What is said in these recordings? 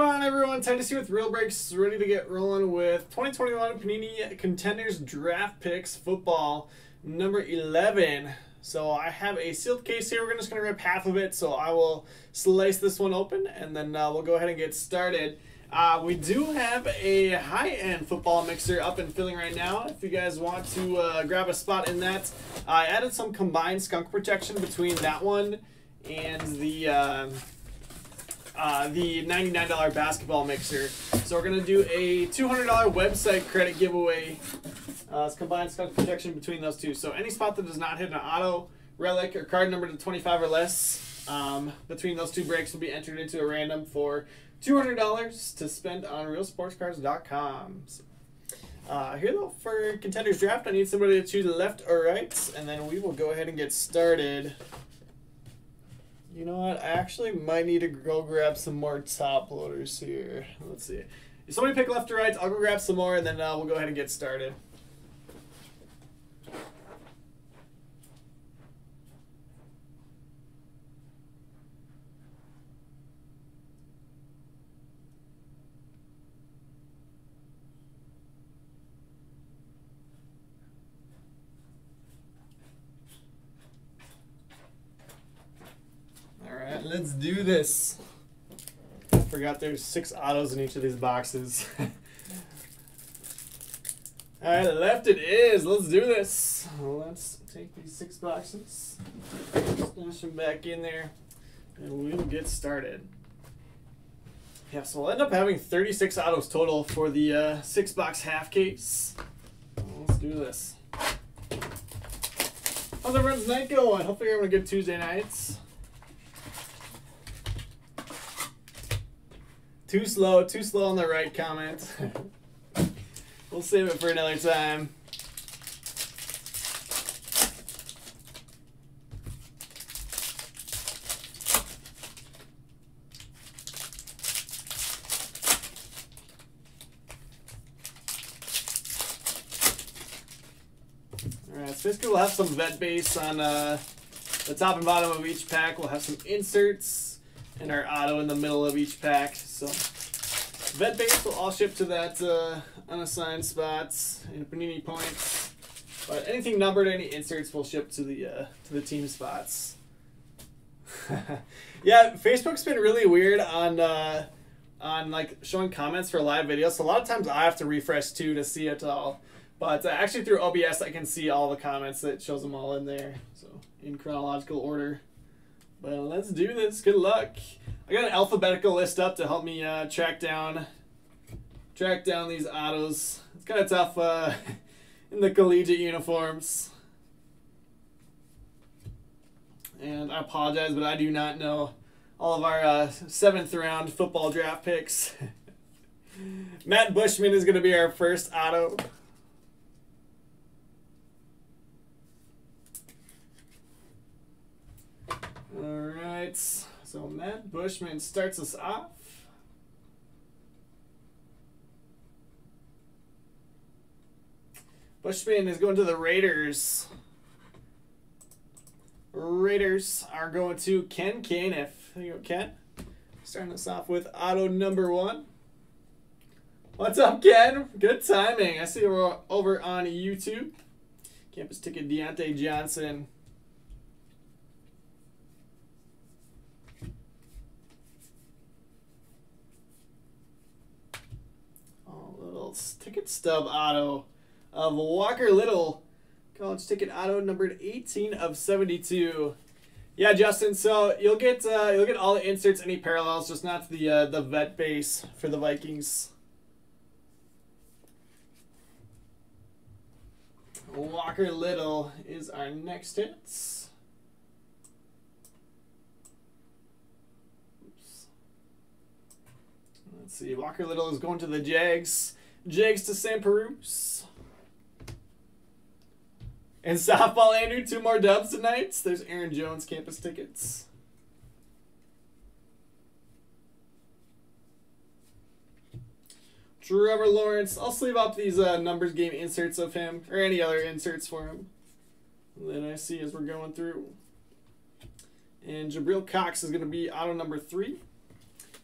Going on, everyone? Here with Real Breaks, ready to get rolling with 2021 Panini Contenders Draft Picks Football number 11. So I have a sealed case here. We're just going to rip half of it, so I will slice this one open, and then uh, we'll go ahead and get started. Uh, we do have a high-end football mixer up and filling right now. If you guys want to uh, grab a spot in that, I added some combined skunk protection between that one and the... Uh, the $99 basketball mixer. So we're going to do a $200 website credit giveaway. Uh, it's combined skunk protection between those two. So any spot that does not hit an auto, relic, or card number to 25 or less um, between those two breaks will be entered into a random for $200 to spend on realsportscards.com. So, uh, here though, for contenders draft, I need somebody to choose left or right, and then we will go ahead and get started. You know what? I actually might need to go grab some more top loaders here. Let's see. If somebody pick left or right, I'll go grab some more, and then uh, we'll go ahead and get started. Let's do this. Forgot there's six autos in each of these boxes. Alright, left it is. Let's do this. Let's take these six boxes, stash them back in there, and we'll get started. Yeah, so we'll end up having 36 autos total for the uh, six box half case. Let's do this. How's everyone's night going? Hopefully you're having a good Tuesday nights. Too slow, too slow on the right comment. we'll save it for another time. Alright, basically we'll have some vet base on uh, the top and bottom of each pack. We'll have some inserts and our auto in the middle of each pack. So vet base will all ship to that uh, unassigned spots and panini points. But anything numbered, any inserts will ship to the uh, to the team spots. yeah, Facebook's been really weird on uh, on like showing comments for live videos. So a lot of times I have to refresh too to see it all. But uh, actually through OBS I can see all the comments that shows them all in there. So in chronological order. Well, let's do this. Good luck. I got an alphabetical list up to help me uh, track down track down these autos. It's kind of tough uh, in the collegiate uniforms. And I apologize, but I do not know all of our uh, seventh round football draft picks. Matt Bushman is going to be our first auto. All right, so Matt Bushman starts us off. Bushman is going to the Raiders. Raiders are going to Ken Caniff. There you go, Ken. Starting us off with auto number one. What's up, Ken? Good timing. I see you over on YouTube. Campus ticket Diontae Johnson. Ticket stub auto of Walker Little. College ticket auto numbered 18 of 72. Yeah, Justin. So you'll get uh, you'll get all the inserts, any parallels, just not the uh, the vet base for the Vikings. Walker Little is our next hits. Oops. Let's see. Walker Little is going to the Jags. Jags to San Perouse. And softball, Andrew, two more dubs tonight. There's Aaron Jones campus tickets. Trevor Lawrence. I'll sleeve up these uh, numbers game inserts of him, or any other inserts for him. Then I see as we're going through. And Jabril Cox is going to be auto number three.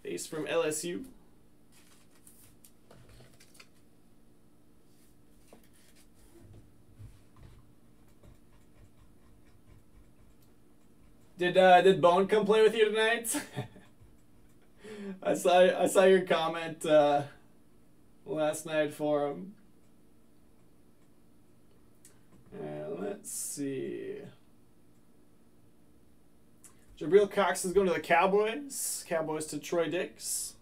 Base from LSU. Did uh, did Bone come play with you tonight? I saw I saw your comment uh, last night for him. And let's see. Jabril Cox is going to the Cowboys. Cowboys to Troy Dix.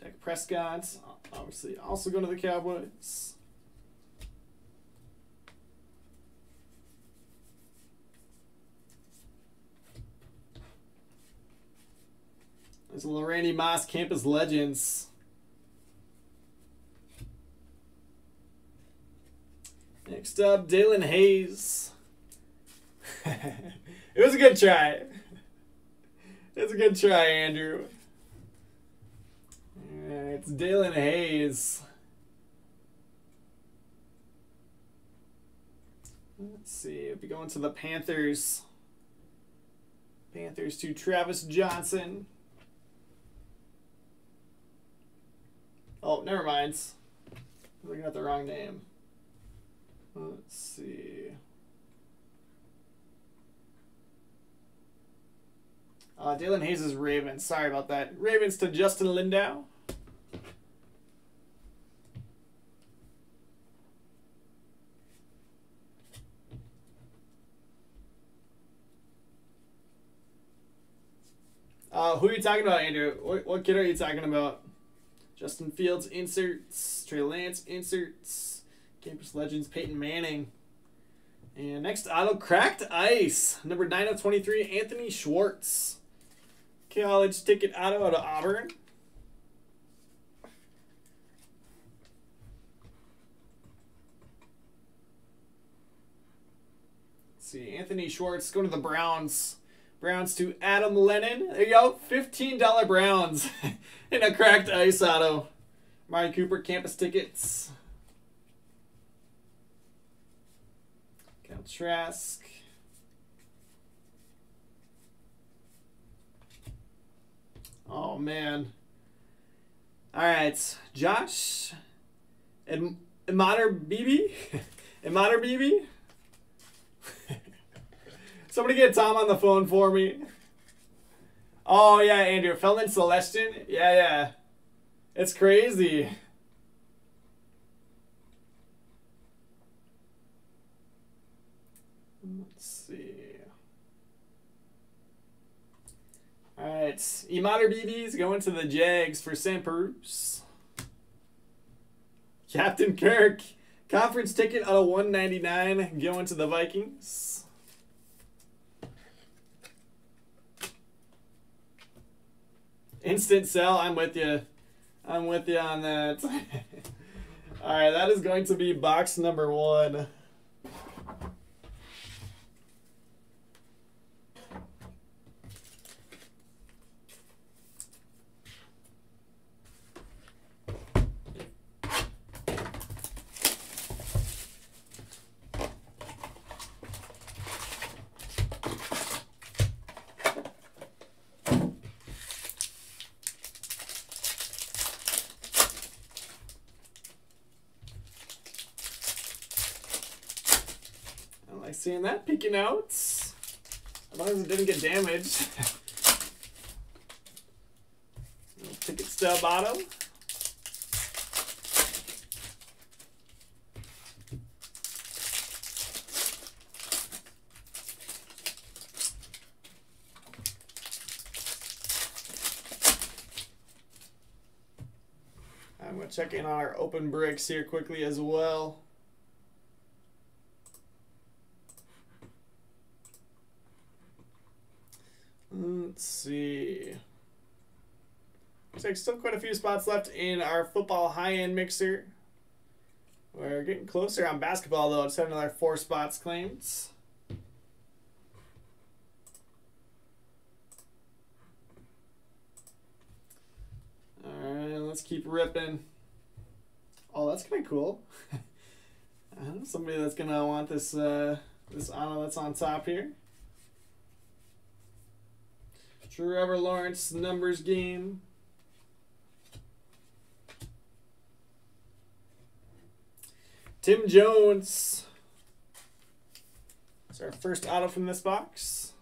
Dak Prescott, obviously, also going to the Cowboys. There's a little Randy Moss Campus Legends. Next up, Dylan Hayes. it was a good try. It's a good try, Andrew. It's Dylan Hayes. Let's see. If we go into the Panthers. Panthers to Travis Johnson. Oh, never mind. I'm looking at the wrong name. Let's see. Uh, Daelin Hayes is Ravens. Sorry about that. Ravens to Justin Lindau. Uh, who are you talking about, Andrew? What, what kid are you talking about? Justin Fields inserts. Trey Lance inserts. Campus Legends Peyton Manning. And next auto cracked ice. Number 9 of 23, Anthony Schwartz. College ticket auto out of Auburn. Let's see, Anthony Schwartz going to the Browns. Browns to Adam Lennon. There you go. $15 Browns in a cracked ice auto. Mari Cooper campus tickets. Kyle Trask. Oh man. All right, Josh. And Imatorbhebhe? Imatorbhebhe? Somebody get Tom on the phone for me. Oh, yeah, Andrew. Feldman Celestion? Yeah, yeah. It's crazy. Let's see. All right. Imatorbhebhe's going to the Jags for Sam Bruce. Captain Kirk. Conference ticket out of 199 going to the Vikings. Instant sell. I'm with you. I'm with you on that. All right, that is going to be box number one. That peeking out. As long as it didn't get damaged. ticket stub auto. I'm going to check in on our open bricks here quickly as well. Let's see. Still quite a few spots left in our football high-end mixer. We're getting closer on basketball, though. Just have another four spots claimed. Alright, let's keep ripping. Oh, that's kind of cool. Somebody that's going to want this, uh, this auto that's on top here. Trevor Lawrence numbers game. Tim Jones. It's our first auto from this box.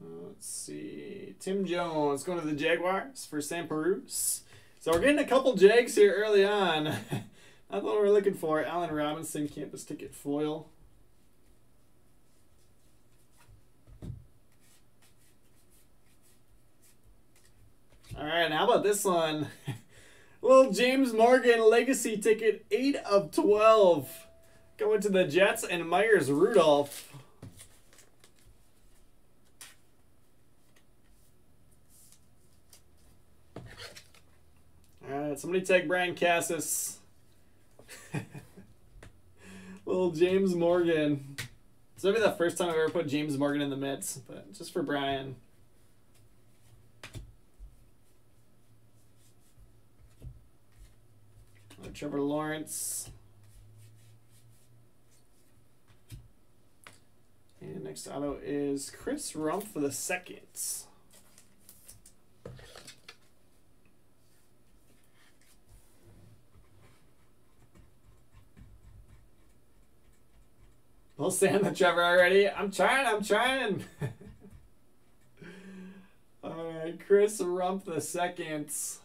Uh, let's see. Tim Jones going to the Jaguars for Sam Perus. So we're getting a couple Jags here early on. Not what we're looking for. Allen Robinson campus ticket foil. All right, how about this one? Little James Morgan legacy ticket, 8 of 12. Going to the Jets and Myers Rudolph. All right, somebody take Brian Cassis. Little James Morgan. This will be the first time I've ever put James Morgan in the Mets, but just for Brian. Trevor Lawrence. And next auto is Chris Rumph for the seconds. We'll stand the Trevor already. I'm trying, I'm trying. All right, Chris Rumph the seconds.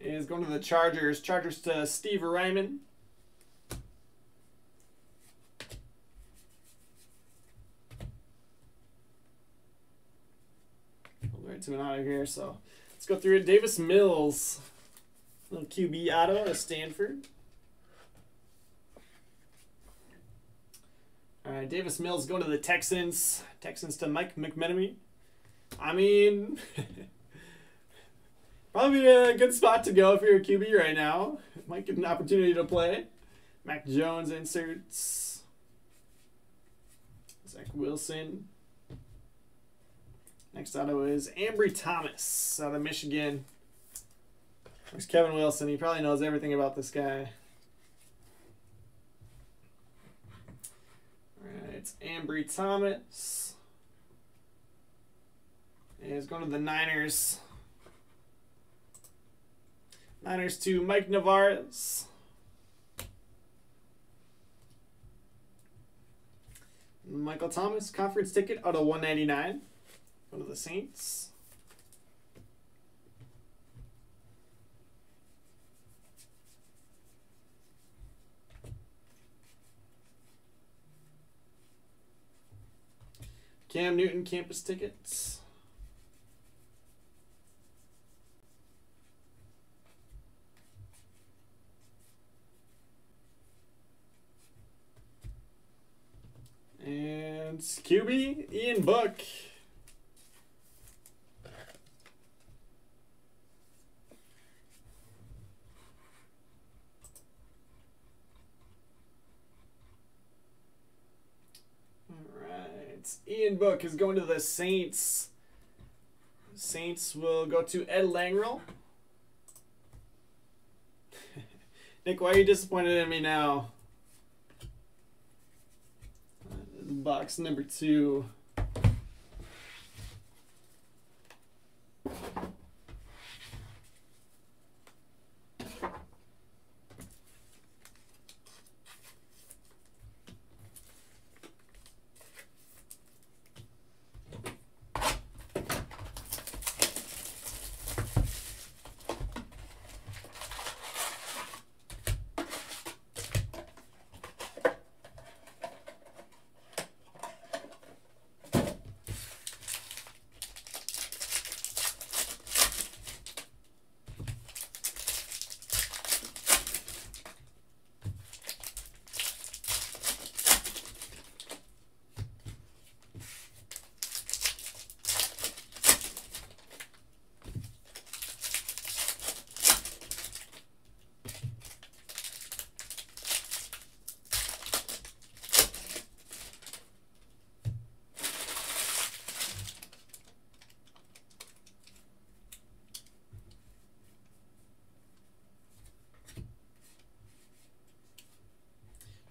Is going to the Chargers. Chargers to Steve Ryman. Right to an auto here, so let's go through it. Davis Mills, little QB auto to Stanford. All right, Davis Mills going to the Texans. Texans to Mike McMenamin. I mean, probably a good spot to go if you're a QB right now. Might get an opportunity to play. Mac Jones inserts. Zach Wilson. Next auto is Ambry Thomas out of Michigan. There's Kevin Wilson. He probably knows everything about this guy. Alright, it's Ambry Thomas. Is going to the Niners. Niners to Mike Navarez. Michael Thomas, conference ticket out of 199. One of the Saints. Cam Newton campus tickets. And QB Ian Book. Ian Book is going to the Saints. Saints will go to Ed Langrell. Nick, why are you disappointed in me now? Box number two.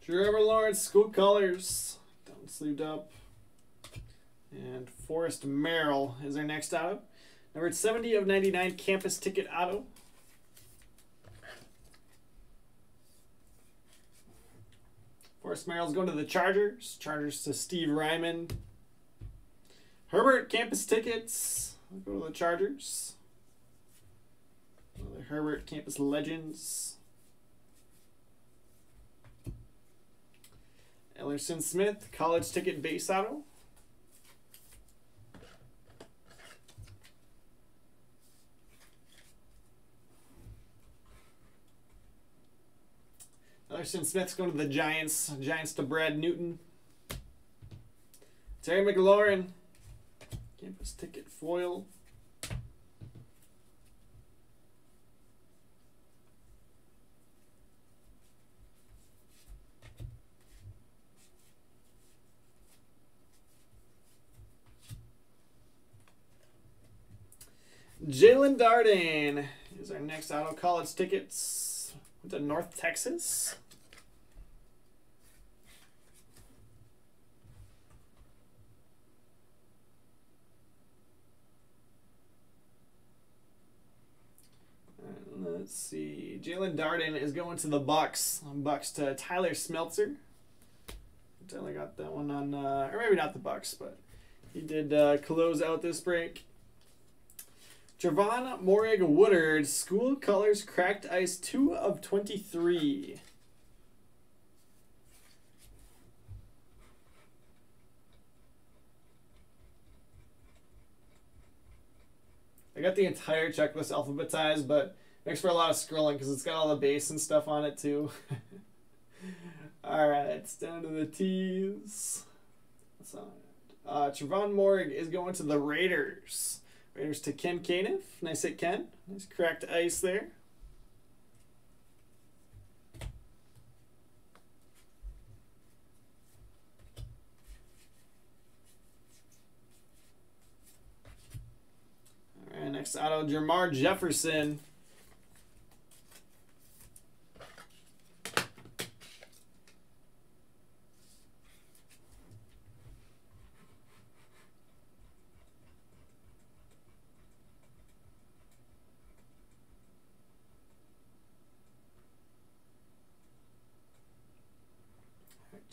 Trevor Lawrence, school colors. Down sleeved up. And Forrest Merrill is our next auto. Number 70 of 99 campus ticket auto. Forrest Merrill's going to the Chargers. Chargers to Steve Ryman. Herbert campus tickets. I'll go to the Chargers. The Herbert campus legends. Ellerson Smith college ticket base auto. Ellerson Smith's going to the Giants. Giants to Brad Newton. Terry McLaurin. Campus ticket foil. Jaelon Darden is our next auto college tickets. To North Texas. Let's see. Jaelon Darden is going to the Bucks. Bucks to Tyler Smeltzer. Tyler got that one on, uh, or maybe not the Bucks, but he did uh, close out this break. Javon Moehrig Woodard, School Colors Cracked Ice 2 of 23. I got the entire checklist alphabetized, but makes for a lot of scrolling because it's got all the base and stuff on it too. all right, it's down to the T's. What's on? Uh, Trevon is going to the Raiders. Raiders to Ken Caniff. Nice hit, Ken. Nice cracked ice there. All right, next auto, Jermar Jefferson.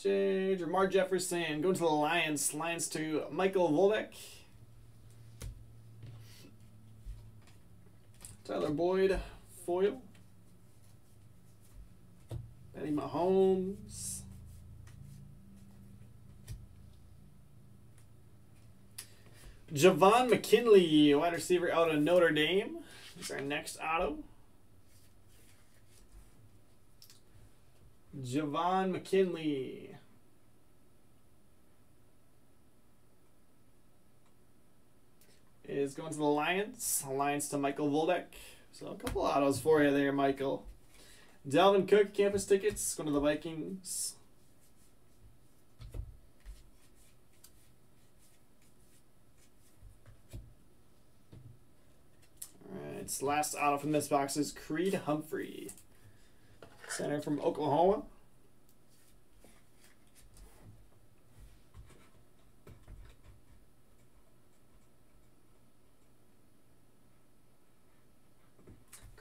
J. Jermar Jefferson going to the Lions. Lions to Michael Volek. Tyler Boyd, foil. Benny Mahomes. Javon McKinley, wide receiver out of Notre Dame. Is our next auto. Javon McKinley. Is going to the Lions. Lions to Michael Volek. So a couple autos for you there, Michael. Dalvin Cook, campus tickets, going to the Vikings. Alright, last auto from this box is Creed Humphrey. Center from Oklahoma.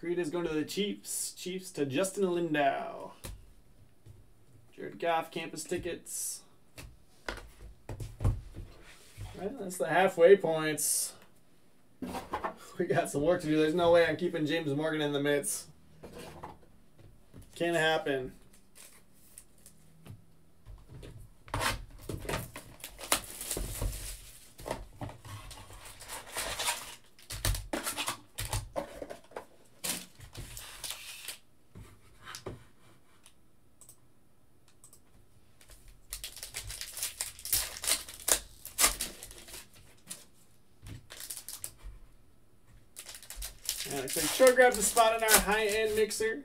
Creed is going to the Chiefs. Chiefs to Justin Lindow. Jared Goff, campus tickets. Right, that's the halfway points. We got some work to do. There's no way I'm keeping James Morgan in the midst. Can't happen. And so sure grab the spot in our high-end mixer.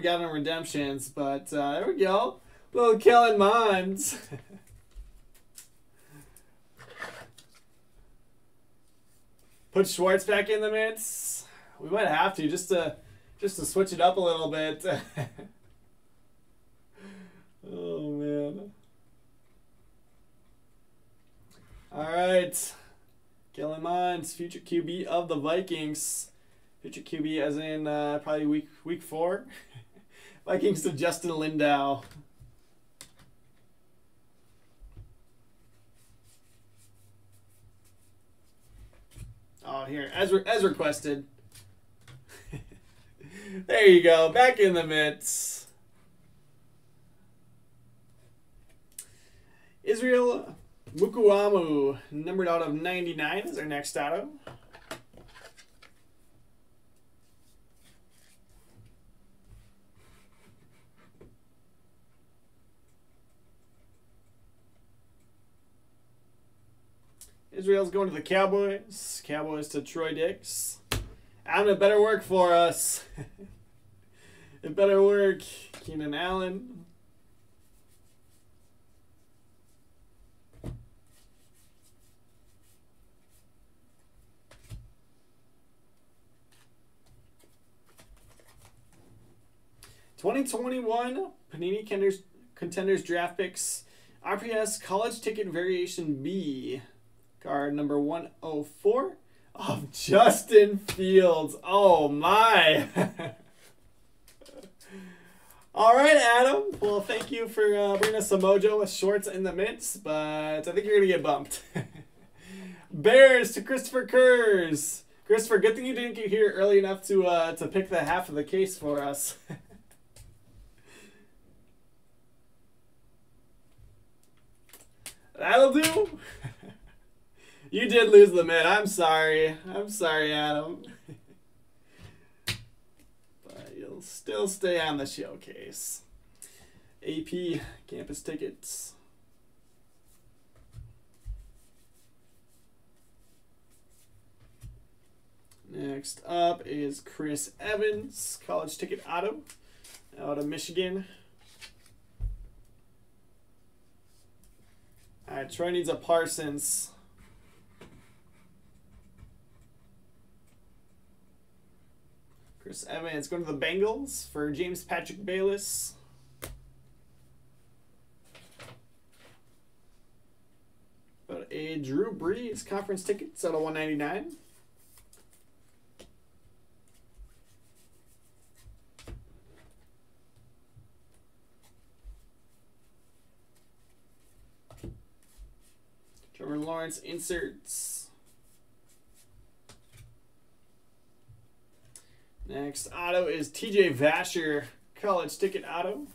We got on redemptions, but uh, there we go. Little Kellen Mond. Put Schwartz back in the mix. We might have to just to just to switch it up a little bit. oh man. All right. Kellen Mond's future QB of the Vikings. Future QB as in uh, probably week week four. Vikings to Justin Lindau. Oh, here, as, re as requested. there you go, back in the midst. Israel Mukuamu, numbered out of 99, is our next auto. Israel's going to the Cowboys. Cowboys to Troy Dix. Adam, it better work for us. it better work. Keenan Allen. Twenty twenty one Panini Contenders, Contenders Draft Picks RPS College Ticket Variation B. Card number 104 of Justin Fields. Oh my. All right, Adam. Well, thank you for uh, bringing us some mojo with shorts in the mints, but I think you're going to get bumped. Bears to Christopher Kurz. Christopher, good thing you didn't get here early enough to uh, to pick the half of the case for us. That'll do. You did lose the mid. I'm sorry. I'm sorry, Adam. but you'll still stay on the showcase. AP campus tickets. Next up is Chris Evans, college ticket auto out of Michigan. All right, Troy needs a Parsons. Chris Evans going to the Bengals for James Patrick Bayless. But a Drew Brees conference tickets out of 199. Trevor Lawrence inserts. Next auto is TJ Vasher, college ticket auto.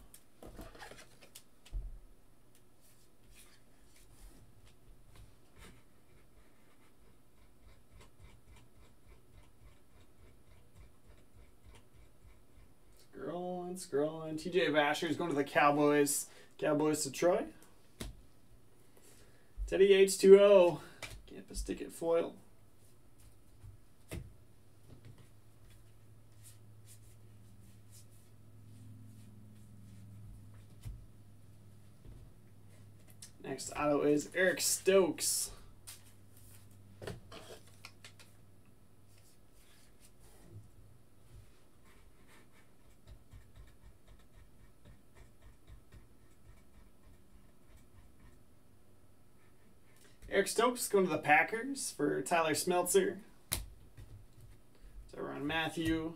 Scrolling, scrolling. TJ Vasher is going to the Cowboys. Cowboys to Troy. Teddy H2O, campus ticket foil. Next auto is Eric Stokes. Eric Stokes going to the Packers for Tyler Smeltzer. So we're on Matthew.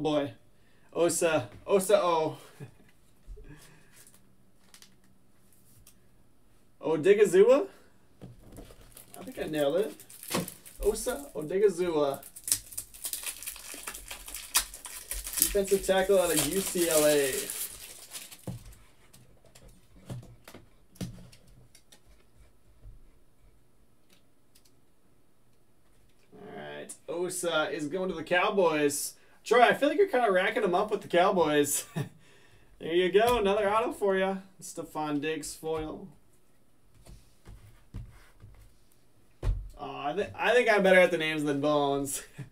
Boy. Oh, Osa. Osa oh, O. Oh. Odighizuwa? I think I nailed it. Osa Odighizuwa. Defensive tackle out of UCLA. Alright, Osa is going to the Cowboys. Troy, I feel like you're kind of racking them up with the Cowboys. There you go, another auto for you. Stefon Diggs foil. Oh, I, th I think I'm better at the names than Bones.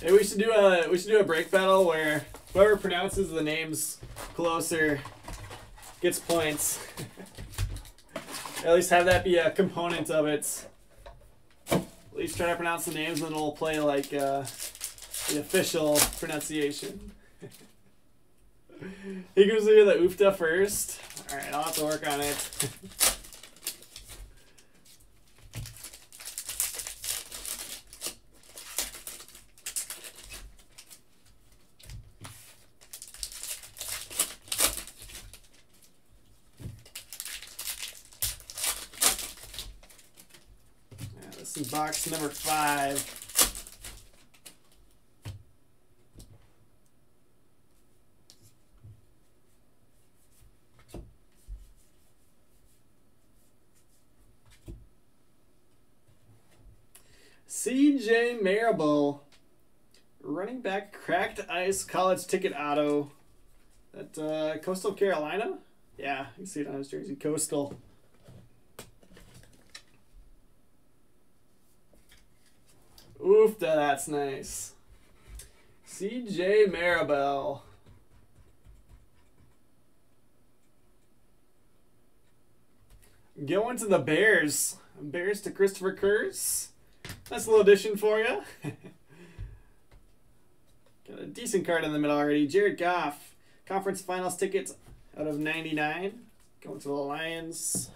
Hey, we should do a we should do a break battle where whoever pronounces the names closer gets points. At least have that be a component of it. At least try to pronounce the names, and then we'll play like uh, the official pronunciation. he gives me the oofta first. All right, I'll have to work on it. This is box number five. CJ Marable, running back, cracked ice college ticket auto at uh, Coastal Carolina. Yeah, you see it on his jersey, Coastal. That's nice. CJ Marable. Going to the Bears. Bears to Christopher Kurz. Nice little addition for you. Got a decent card in the middle already. Jared Goff. Conference Finals tickets out of 99. Going to the Lions.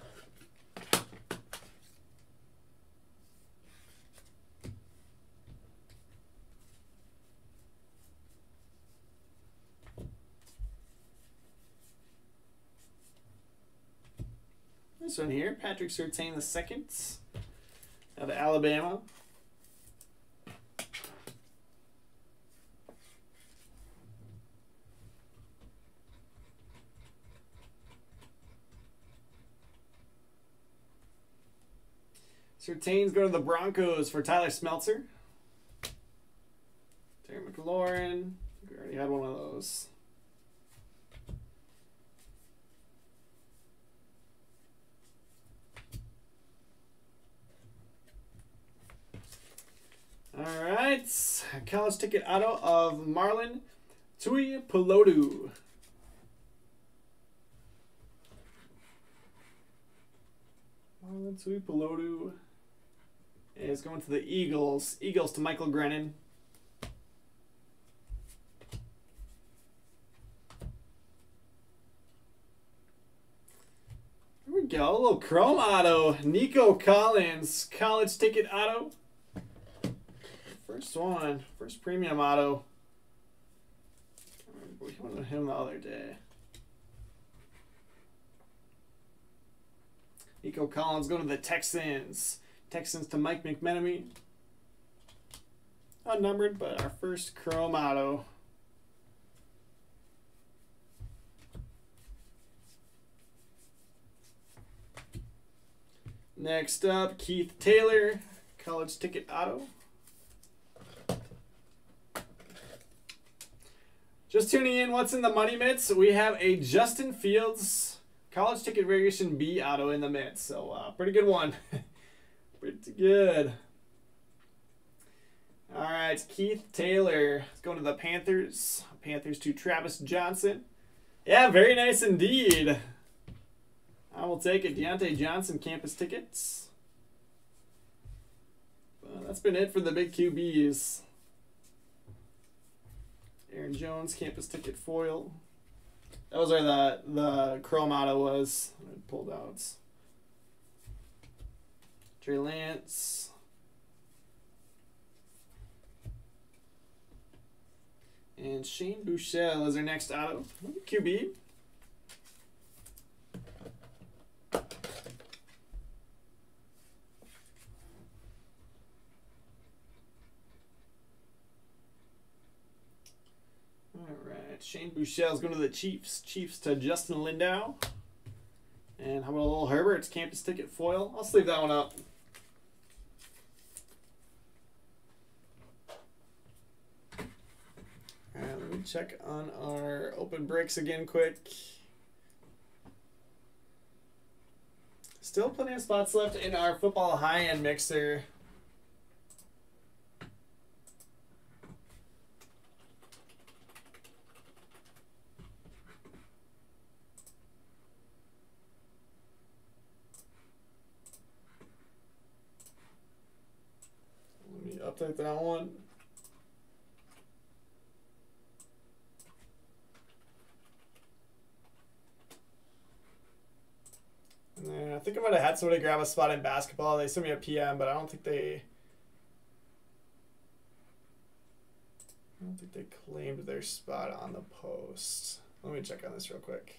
This one here, Patrick Surtain the second out of Alabama. Surtain's going to the Broncos for Tyler Smeltzer. Terry McLaurin. We already had one of those. All right, college ticket auto of Marlon Tui Tuipulotu. Marlon Tui Tuipulotu is going to the Eagles. Eagles to Michael Grennan. Here we go, a little chrome auto. Nico Collins, college ticket auto. First one, first premium auto. We wanted him the other day. Nico Collins going to the Texans. Texans to Mike McMenemy. Unnumbered, but our first chrome auto. Next up, Keith Taylor, college ticket auto. Just tuning in, what's in the money mitts? We have a Justin Fields college ticket variation B auto in the mitts. So, uh, pretty good one. pretty good. All right, Keith Taylor is going to the Panthers. Panthers to Travis Johnson. Yeah, very nice indeed. I will take it. Diontae Johnson campus tickets. Well, that's been it for the big QBs. Aaron Jones, campus ticket foil. That was where the the Chrome auto was. I pulled out. Trey Lance. And Shane Buechele is our next auto. QB. All right. Shane Buechele's going to the Chiefs. Chiefs to Justin Lindau. And how about a little Herbert's campus ticket foil? I'll sleeve that one up. Alright, let me check on our open breaks again quick. Still plenty of spots left in our football high-end mixer. Let that one. And then I think I might have had somebody grab a spot in basketball. They sent me a PM, but I don't think they. I don't think they claimed their spot on the post. Let me check on this real quick.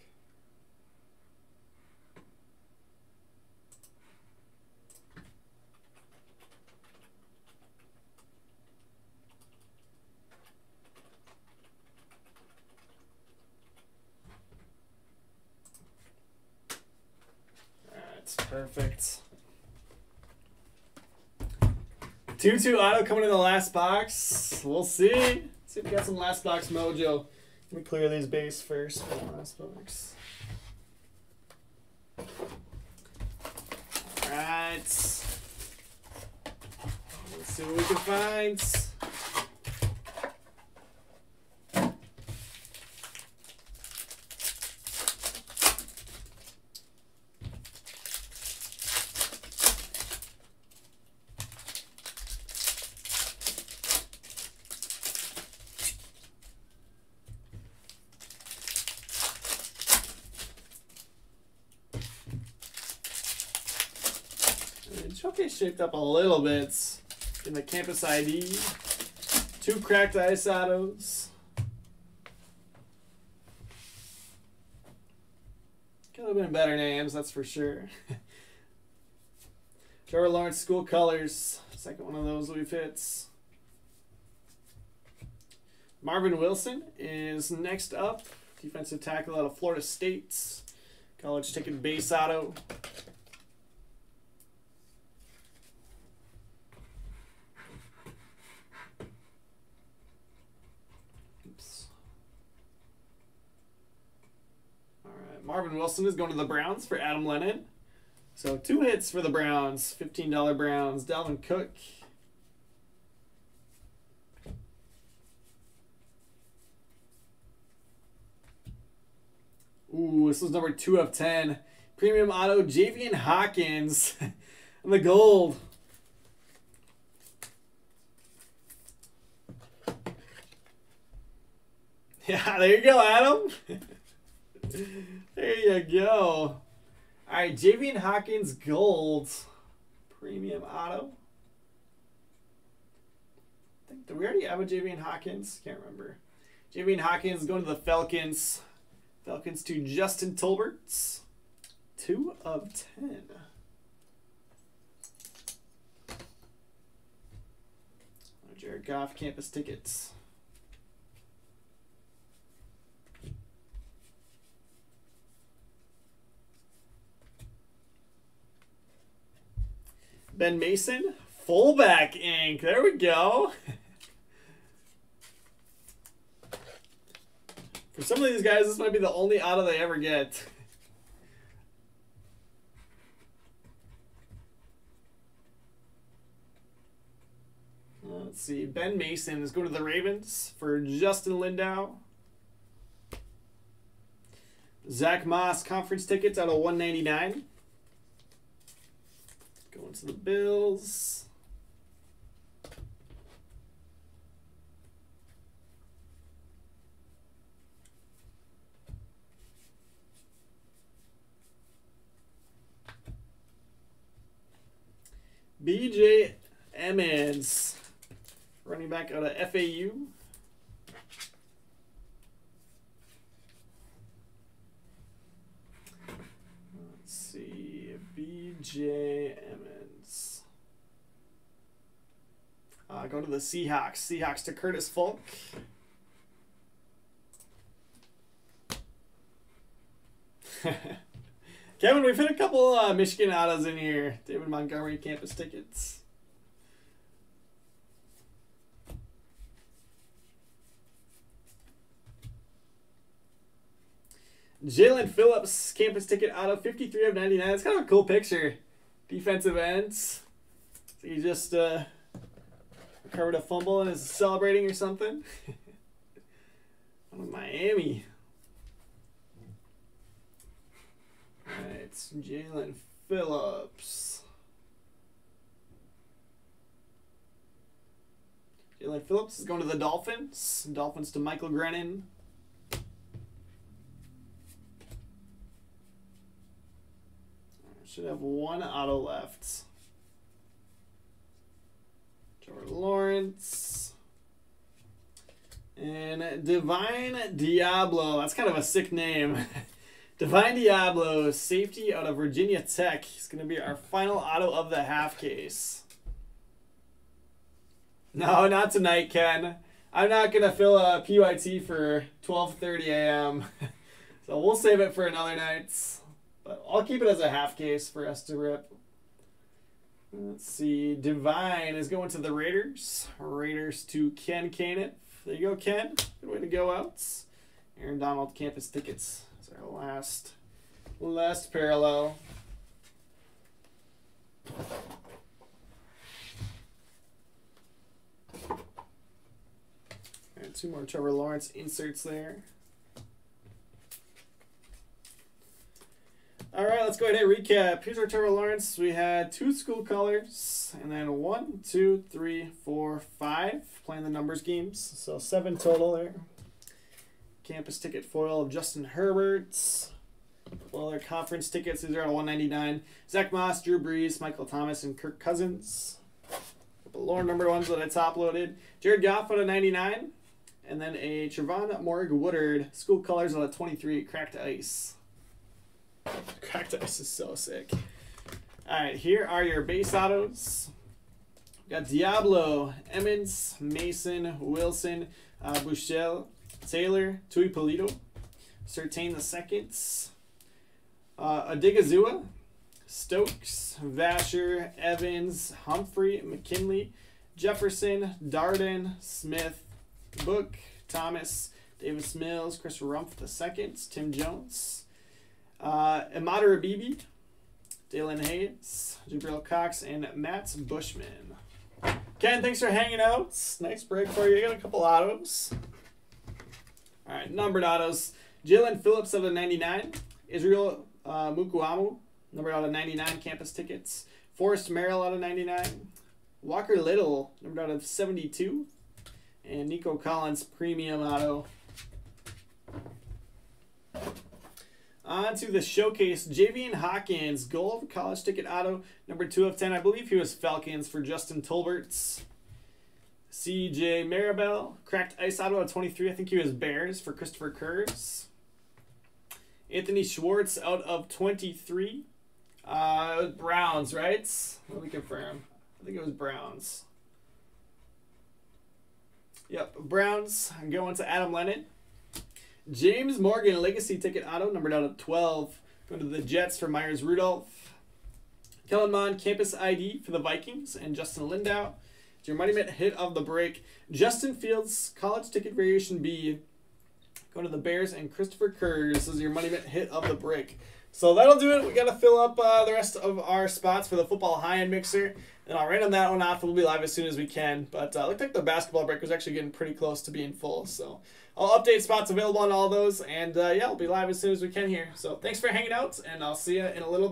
That's perfect. 2 2 auto coming in the last box. We'll see. See if we got some last box mojo. Let me clear these base first for the last box. Alright. Let's see what we can find. Showcase shaped up a little bit in the campus ID. Two cracked ice autos. Could have been better names, that's for sure. Trevor Lawrence School Colors. Second one of those we fits. Marvin Wilson is next up. Defensive tackle out of Florida State. College ticket base auto. Marvin Wilson is going to the Browns for Adam Lennon. So two hits for the Browns, $15 Browns. Dalvin Cook. Ooh, this was number two of 10. Premium Auto, Javian Hawkins. and the gold. Yeah, there you go, Adam. There you go. All right, Javian Hawkins Gold Premium Auto. I think, did we already have a Javian Hawkins? Can't remember. Javian Hawkins going to the Falcons. Falcons to Justin Tolberts. Two of ten. Jared Goff campus tickets. Ben Mason, fullback ink. There we go. For some of these guys, this might be the only auto they ever get. Let's see. Ben Mason is going to the Ravens for Justin Lindau. Zach Moss conference tickets out of 199. To the Bills. BJ Emmons, running back out of FAU. Let's see, BJ Emmons. Uh, go to the Seahawks. Seahawks to Curtis Folk. Kevin, we've hit a couple uh, Michigan autos in here. David Montgomery campus tickets. Jaelan Phillips campus ticket out of 53 of 99. It's kind of a cool picture. Defensive ends. So he just uh, recovered a fumble and is celebrating or something. Miami. Alright, Jaelan Phillips. Jaelan Phillips is going to the Dolphins. Dolphins to Michael Grennan. Should have one auto left. Trevor Lawrence. And Divine Deablo. That's kind of a sick name. Divine Deablo, safety out of Virginia Tech. He's going to be our final auto of the half case. No, not tonight, Ken. I'm not going to fill a PYT for 12.30 a.m. so we'll save it for another night. But I'll keep it as a half case for us to rip. Let's see. Divine is going to the Raiders. Raiders to Ken Caniff. There you go, Ken. Good way to go out. Aaron Donald campus tickets. That's our last last parallel. And two more Trevor Lawrence inserts there. All right, let's go ahead and recap. Here's our Trevor Lawrence. We had two school colors, and then one, two, three, four, five, playing the numbers games. So seven total there. Campus ticket foil of Justin Herberts. Well, their conference tickets, these are at 199. Zach Moss, Drew Brees, Michael Thomas, and Kirk Cousins. The lower number ones that I top loaded. Jared Goff at a 99. And then a Trevon Moehrig-Woodard, school colors on a 23, cracked ice. Cracked ice is so sick. Alright, here are your base autos. We got Deablo, Emmons, Mason, Wilson, uh, Buechele, Taylor, Tuipulotu, Surtain the Seconds, uh, Odighizuwa, Stokes, Vasher, Evans, Humphrey, McKinley, Jefferson, Darden, Smith, Book, Thomas, Davis Mills, Chris Rumph the second, Tim Jones, uh, Imatory Bibi, Daelin Hayes, Jabril Cox, and Matt Bushman. Ken, thanks for hanging out. Nice break for you. You got a couple autos. All right, numbered autos. Jaelan Phillips out of 99. Israel uh, Mukuamu, numbered out of 99 campus tickets. Forrest Merrill out of 99. Walker Little, numbered out of 72. And Nico Collins, premium auto. On to the showcase, Javian Hawkins, gold college ticket auto, number 2 of 10. I believe he was Falcons for Justin Tolberts. CJ Marable, cracked ice auto at 23. I think he was Bears for Christopher Curves. Anthony Schwartz out of 23. Uh, Browns, right? Let me confirm. I think it was Browns. Yep, Browns. I'm going to Adam Lennon. James Morgan, legacy ticket auto, numbered out of 12. Going to the Jets for Myers Rudolph. Kellen Mond, campus ID for the Vikings. And Justin Lindau. Your money mitt hit of the break. Justin Fields, college ticket variation B. Going to the Bears and Christopher Kurz. This is your money mitt hit of the break. So that'll do it. We got to fill up uh, the rest of our spots for the football high-end mixer. And I'll random that one off. We'll be live as soon as we can. But uh, looked like the basketball break was actually getting pretty close to being full. So I'll update spots available on all those. And uh, yeah, I'll be live as soon as we can here. So thanks for hanging out, and I'll see you in a little bit.